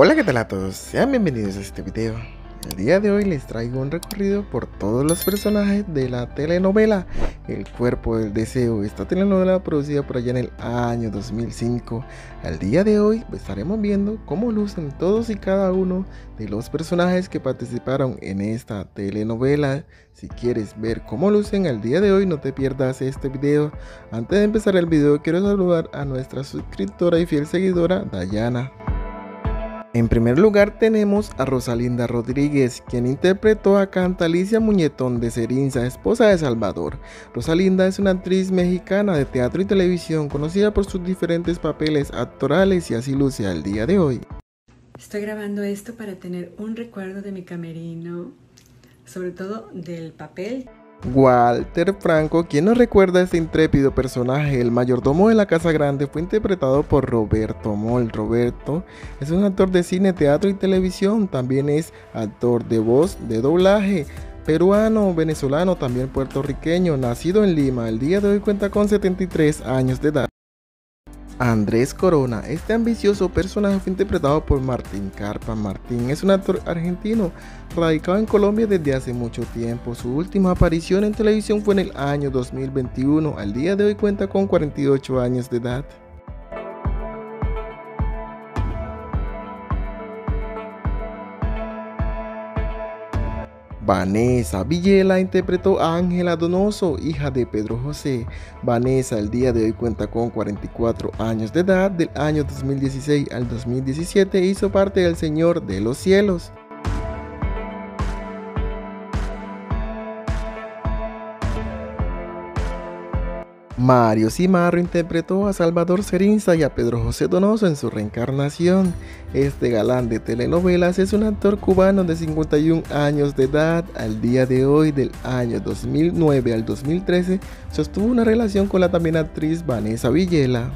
Hola qué tal a todos, sean bienvenidos a este video. El día de hoy les traigo un recorrido por todos los personajes de la telenovela El cuerpo del deseo. Esta telenovela producida por allá en el año 2005. Al día de hoy estaremos viendo cómo lucen todos y cada uno de los personajes que participaron en esta telenovela. Si quieres ver cómo lucen al día de hoy no te pierdas este video. Antes de empezar el video quiero saludar a nuestra suscriptora y fiel seguidora Dayana. En primer lugar tenemos a Rosalinda Rodríguez, quien interpretó a Cantalicia Muñetón de Cerinza, esposa de Salvador. Rosalinda es una actriz mexicana de teatro y televisión conocida por sus diferentes papeles actorales y así luce al día de hoy. Estoy grabando esto para tener un recuerdo de mi camerino, sobre todo del papel Walter Franco, quien nos recuerda a este intrépido personaje, el mayordomo de la Casa Grande, fue interpretado por Roberto Moll. Roberto es un actor de cine, teatro y televisión, también es actor de voz, de doblaje, peruano, venezolano, también puertorriqueño, nacido en Lima. El día de hoy cuenta con 73 años de edad. Andrés Corona. Este ambicioso personaje fue interpretado por Martín Carpa. Martín es un actor argentino radicado en Colombia desde hace mucho tiempo. Su última aparición en televisión fue en el año 2021. Al día de hoy cuenta con 48 años de edad. Vanessa Villela interpretó a Ángela Donoso, hija de Pedro José. Vanessa el día de hoy cuenta con 44 años de edad. Del año 2016 al 2017 hizo parte del Señor de los Cielos. Mario Cimarro interpretó a Salvador Cerinza y a Pedro José Donoso en su reencarnación. Este galán de telenovelas es un actor cubano de 51 años de edad. Al día de hoy, del año 2009 al 2013, sostuvo una relación con la también actriz Vanessa Villela.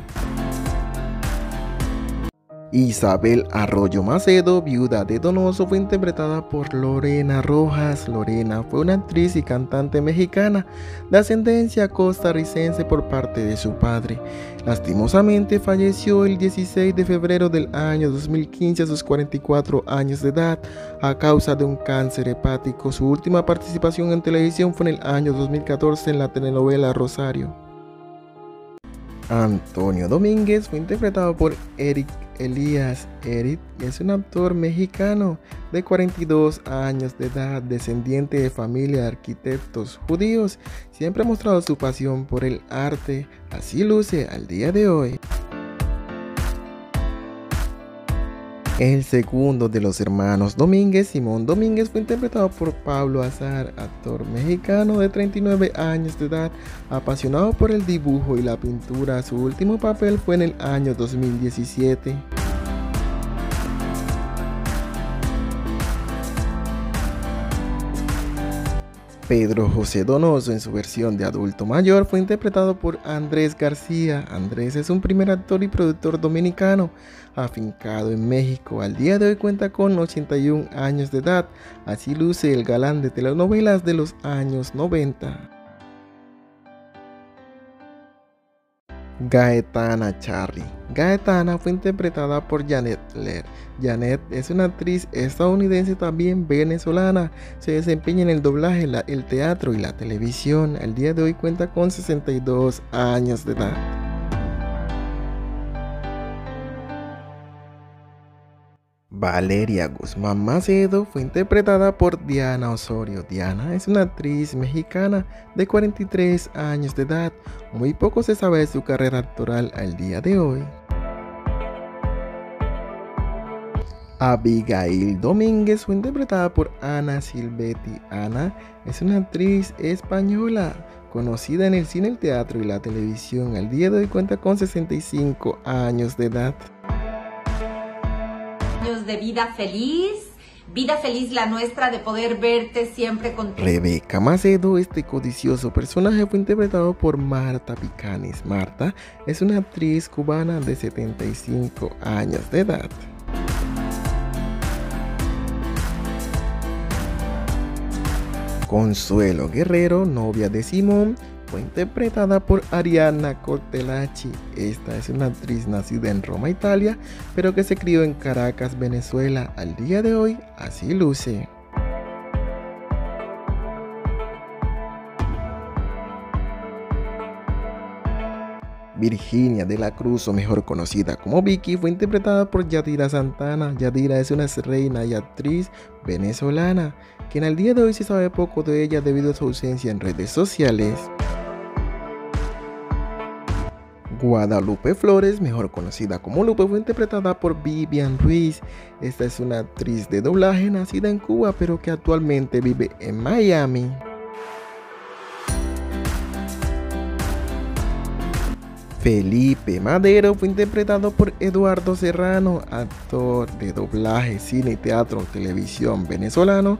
Isabel Arroyo Macedo, viuda de Donoso, fue interpretada por Lorena Rojas. Lorena fue una actriz y cantante mexicana de ascendencia costarricense por parte de su padre. Lastimosamente falleció el 16 de febrero del año 2015 a sus 44 años de edad a causa de un cáncer hepático. Su última participación en televisión fue en el año 2014 en la telenovela Rosario. Antonio Domínguez fue interpretado por Eric Elías. Eric es un actor mexicano de 42 años de edad, descendiente de familia de arquitectos judíos. Siempre ha mostrado su pasión por el arte, así luce al día de hoy. El segundo de los hermanos Domínguez, Simón Domínguez, fue interpretado por Pablo Azar, actor mexicano de 39 años de edad, apasionado por el dibujo y la pintura. Su último papel fue en el año 2017. Pedro José Donoso en su versión de adulto mayor fue interpretado por Andrés García. Andrés es un primer actor y productor dominicano afincado en México. Al día de hoy cuenta con 81 años de edad. Así luce el galán de telenovelas de los años 90. Gaetana Charry. Gaetana fue interpretada por Janet Leigh. Janet es una actriz estadounidense también venezolana. Se desempeña en el doblaje, el teatro y la televisión. Al día de hoy cuenta con 62 años de edad. Valeria Guzmán Macedo fue interpretada por Diana Osorio. Diana es una actriz mexicana de 43 años de edad. Muy poco se sabe de su carrera actoral al día de hoy. Abigail Domínguez fue interpretada por Ana Silvetti. Ana es una actriz española conocida en el cine, el teatro y la televisión. Al día de hoy cuenta con 65 años de edad de vida feliz, vida feliz la nuestra de poder verte siempre con Rebeca Macedo, este codicioso personaje fue interpretado por Marta Picanis. Marta es una actriz cubana de 75 años de edad. Consuelo Guerrero, novia de Simón, fue interpretada por Arianna Cortellacci. Esta es una actriz nacida en Roma, Italia, pero que se crió en Caracas, Venezuela. Al día de hoy, así luce. Virginia de la Cruz, o mejor conocida como Vicky, fue interpretada por Yadira Santana. Yadira es una reina y actriz venezolana, quien al día de hoy se sabe poco de ella debido a su ausencia en redes sociales. Guadalupe Flores, mejor conocida como Lupe, fue interpretada por Vivian Ruiz. Esta es una actriz de doblaje nacida en Cuba, pero que actualmente vive en Miami. Felipe Madero fue interpretado por Eduardo Serrano, actor de doblaje, cine, teatro, televisión venezolano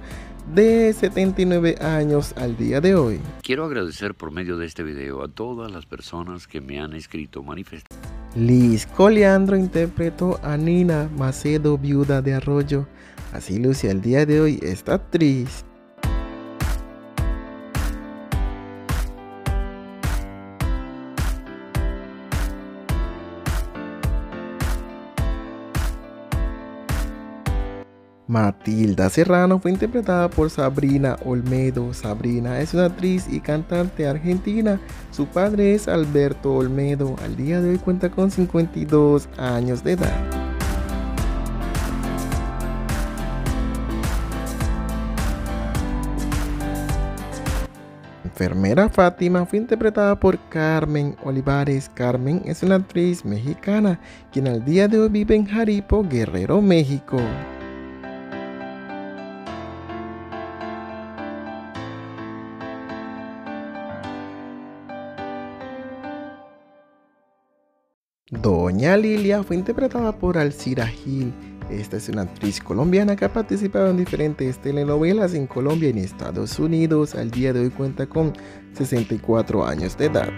de 79 años al día de hoy. Quiero agradecer por medio de este video a todas las personas que me han escrito manifestando. Liz Coleandro interpretó a Nina Macedo, viuda de Arroyo. Así luce al día de hoy esta actriz. Matilda Serrano fue interpretada por Sabrina Olmedo. Sabrina es una actriz y cantante argentina. Su padre es Alberto Olmedo. Al día de hoy cuenta con 52 años de edad. enfermera Fátima fue interpretada por Carmen Olivares. Carmen es una actriz mexicana quien al día de hoy vive en Jaripo, Guerrero, México. Doña Lilia fue interpretada por Alcira Gil. Esta es una actriz colombiana que ha participado en diferentes telenovelas en Colombia y en Estados Unidos. Al día de hoy cuenta con 64 años de edad.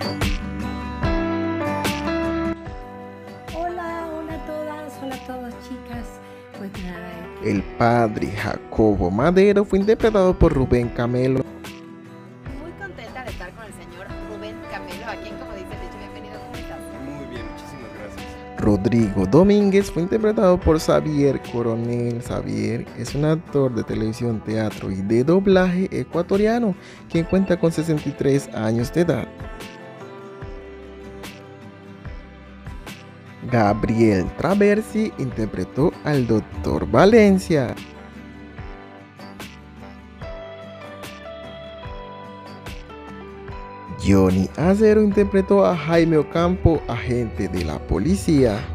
Hola, hola a todas, hola a todas chicas. Pues nada, El padre Jacobo Madero fue interpretado por Rubén Camelo. Rodrigo Domínguez fue interpretado por Xavier Coronel. Xavier es un actor de televisión, teatro y de doblaje ecuatoriano, quien cuenta con 63 años de edad. Gabriel Traversi interpretó al Dr. Valencia. Johnny Acero interpretó a Jaime Ocampo, agente de la policía.